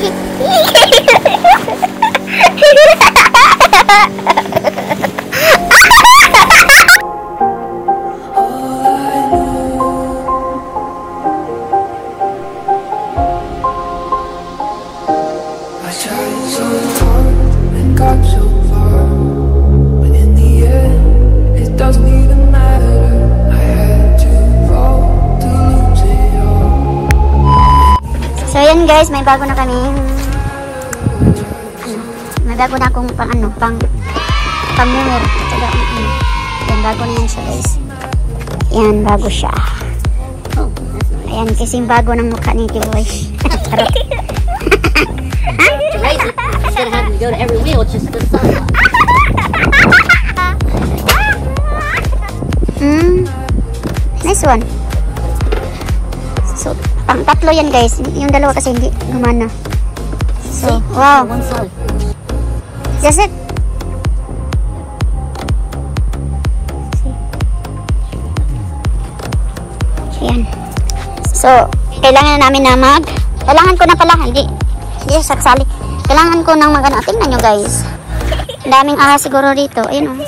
Ha ha ha! Guys, may bago na kami. Ano, may bago na akong pang ano, pang pang munger. Tsaka, ano, yan, bago na yan siya guys. Yan, bago siya. Ayan, kasing bago ng mukha ni Kiboy. Charot. raise it instead of having to go to every wheel just to the sun. Hmm. Nice one. Pang tatlo yan guys. Yung dalawa kasi hindi gumana. So, wow. That's it. Ayan. So, kailangan na namin na mag... Kailangan ko na pala, hindi. Hindi saksali. Kailangan ko nang mag... Ano, tingnan nyo guys. Daming ahas siguro dito. Ayun o. Oh.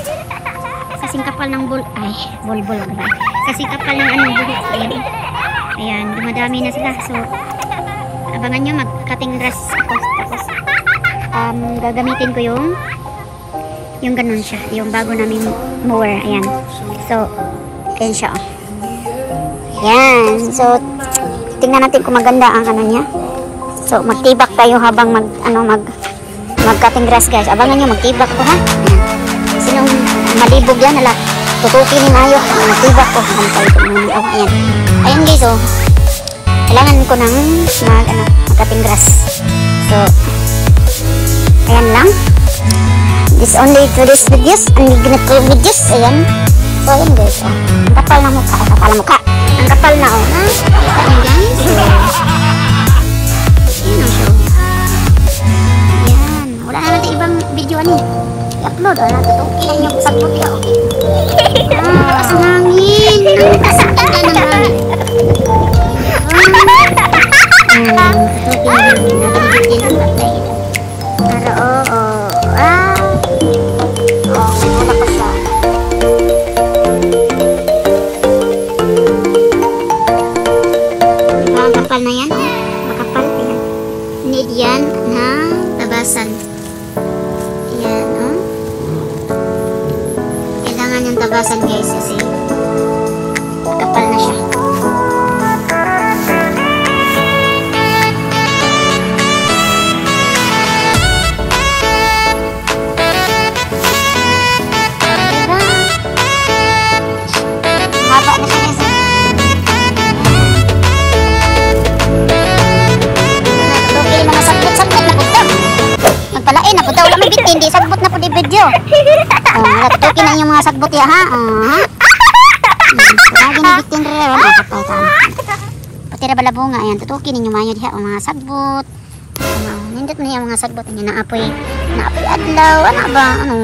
Kasing kapal ng bul... Ay, bulbul. Diba? Kasing kapal ng ano, buhok. Ayan. Ayan, dumadami na sila. So, abangan nyo mag-cutting dress ako. Tapos, um, gagamitin ko yung yung ganun siya, yung bago namin mower, ayan. So, ayan siya, oh. Ayan. So, tingnan natin kung maganda ang ano niya. So, magtibak tayo habang mag, ano, mag, mag-cutting grass, guys. Abangan nyo, magtibak ko, ha? Ayan. Sinong malibog yan, ala, tutukin ni Mayo. Ayan, Magtibak ko. Oh, ayan. Ayan, guys, oh. Kailangan ko ng mag, ano, mag-cutting grass. So, ayan lang. This only to this videos. Ang ganito videos. Ayan. So, ayan guys. Oh. Ang kapal na mukha. Ang kapal na mukha. Ang kapal na, oh. Ha? Niyo guys. Ayan ang show. Ayan. Wala na natin ibang video ano. I-upload. Wala natin ito. Ayan yung sagbot ka. Okay. Ah, lakas ng hangin. Ang ng ganda ng hangin. Ah. Di video. Oh, natutukin na yung mga sagbot ya ha. Oh, Lagi na bitin rin. Wala kapay ka. Pati ra balabunga. Ayan, tutukin ninyo mayo diha. Ang mga sagbot. Oh, nindot na yung mga sagbot. Ayan, naapoy. Naapoy adlaw. Ano ba? Ano?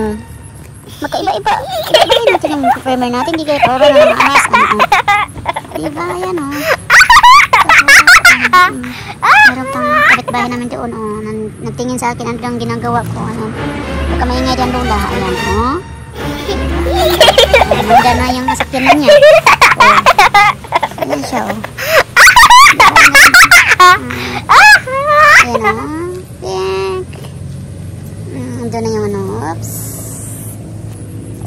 Magkaiba-iba. Iba-iba natin yung primer natin. Hindi kayo puro na mga ahas. Ano? Diba? Ayan. Oh. Meron pang kapitbahay namin doon. Oh. Nagtingin sa akin ano ang ginagawa ko. Ano? Baka maingay din lula. Ayan o. Oh. Maganda na yung nasakyan na niya. Oh. Ayan siya o. Oh. Ayan o. Mm, Doon na yung ano. Oops.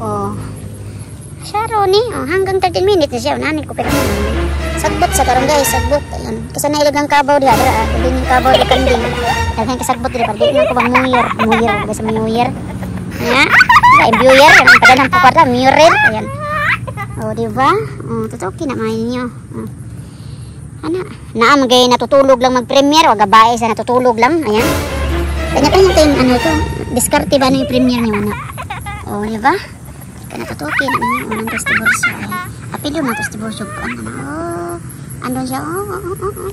Oh. Siya Ronnie. Oh, hanggang 13 minutes na siya. Unanin ko pero ano. Sagbot sa karong guys. Sagbot. Ayan. Kasi nailagang kabaw diha. Dira. ah. Hindi yung kabaw di kanding. Daghan ka sagbot dira. Hindi na ko bang muyer. Muyer. Basta muyer. Ayan. Ay, buyer. Ang tagal ng pukarta. Muyer. Ayan. Oh, di ba? Oh, tutukin na main niyo. Oh. Ana, naam gay natutulog lang mag-premiere o gabae sa natutulog lang. Ayan. Kanya-kanya ting ano to. Diskarte ba yung premiere niyo anak? Oh, di ba? Kaya natutukin na niya unang testibor siya. Ayan. Apelyo na testibor siya. Ano andun siya. Oh, oh, oh, oh.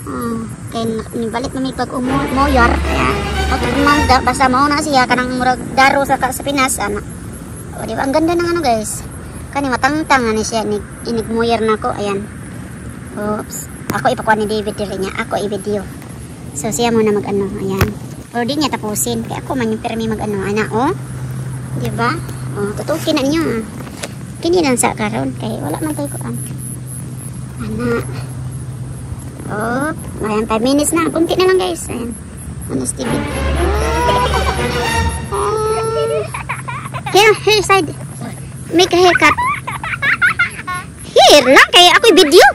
Oh, kaya nibalik na may pag-umoyar. Kaya, o tumanda, basta mauna siya kanang murag daro sa, sa Pinas. Ano? O, di ba? Ang ganda ng ano guys. Kani matangtang ani siya. Inig, inigmoyer na ako. Ayan. Oops. Ako ipakuha ni David dili niya. Ako i-video. So, siya muna mag-ano. Ayan. Pero di niya tapusin. Kaya ako man yung permi mag-ano. Ana, oh. Di ba? Oh, tutukin na niyo, ah. Kini lang sa karon kay wala man tayo kuan. Ana. Oh, ayan, 5 minutes na. Kunti na lang, guys. Ayan. Ano, Stevie? Here, here side. Make a haircut. Here lang, kaya ako'y video.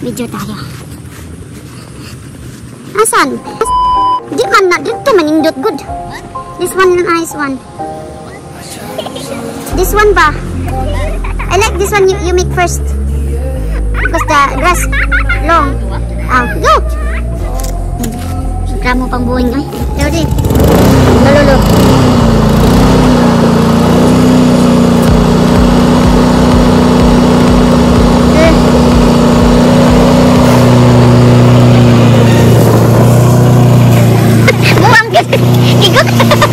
Video lang. Tayo. Asan? Di man na. Dito manindot good. This one na nice one. This one ba? I like this one you, you make first. Because the grass long. Ah, go! Gramo pang buwing. Ay, Lodi. Lolo. Eh.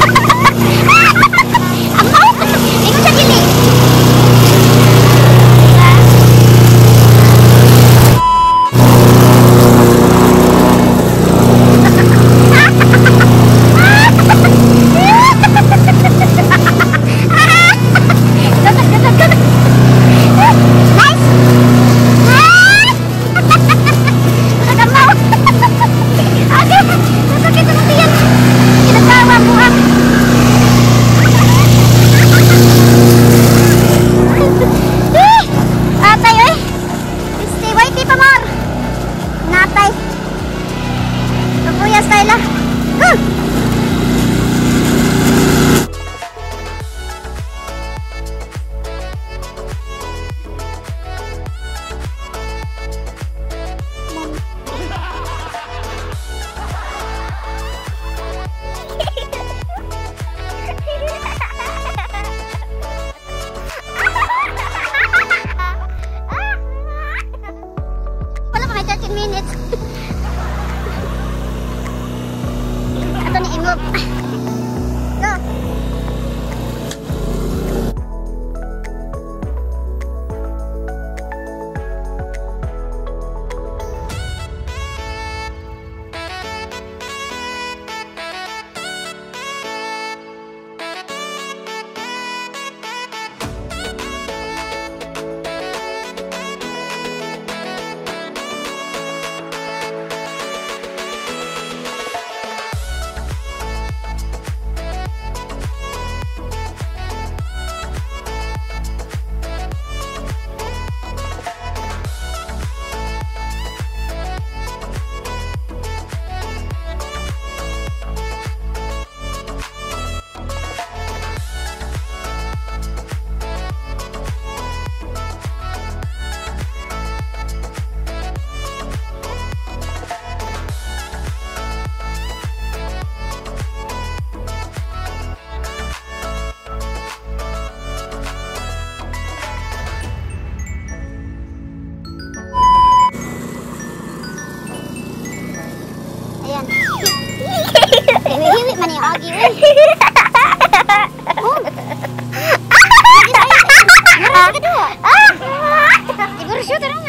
Siguro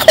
siya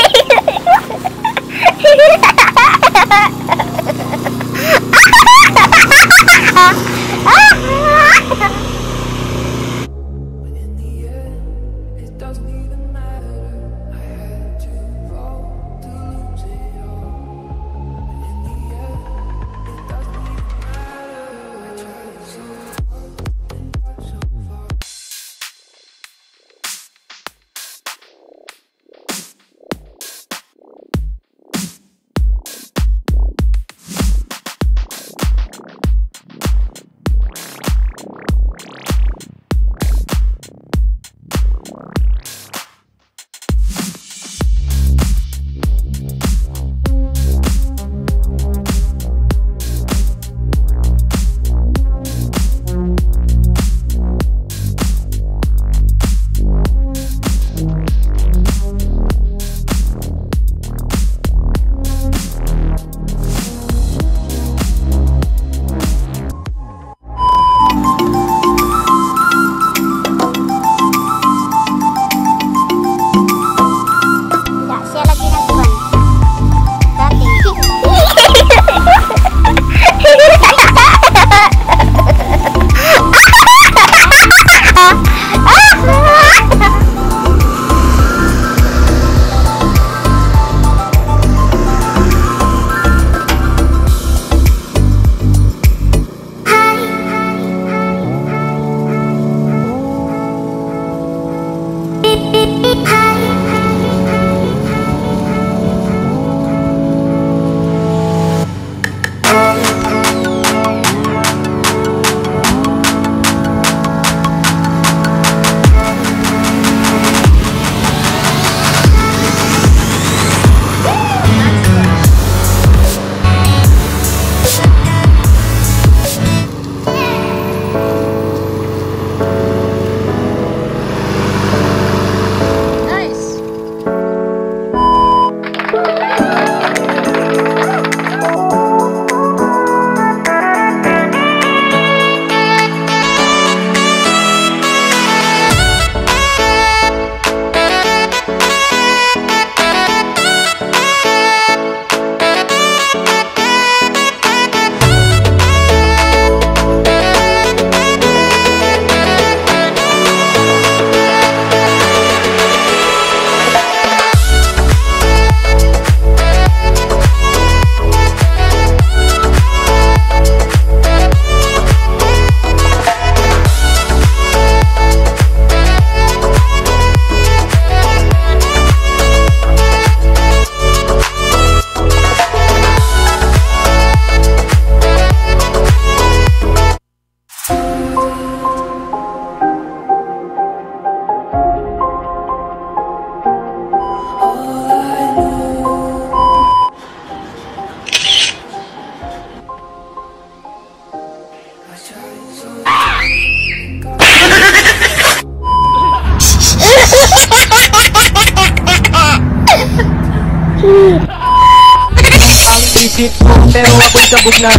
isip mo Pero ako'y sabog na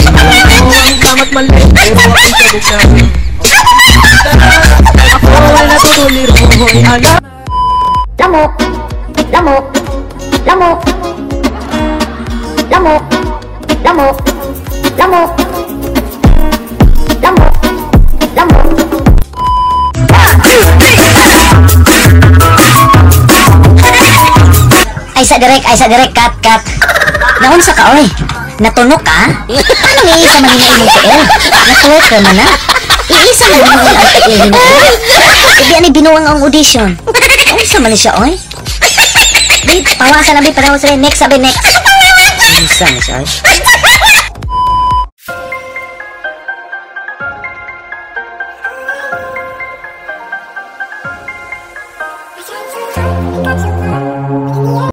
Alam ko ang tama't mali Pero ako'y sabog na Ako ay natutulir mo Ihanap Lamok. Lamok. Lamok. Ay sa direk, ay sa direk, kat, kat. Naon sa ka, oy. Natunog ka? Ano may isa man yung imong Natuwa ka man na. Iisa man imong ang tiil Hindi ani binuwang ang audition. Ano sa man siya, oy? Babe, pawasan na babe, panahon sa next, sabi next. Isa na siya, oy.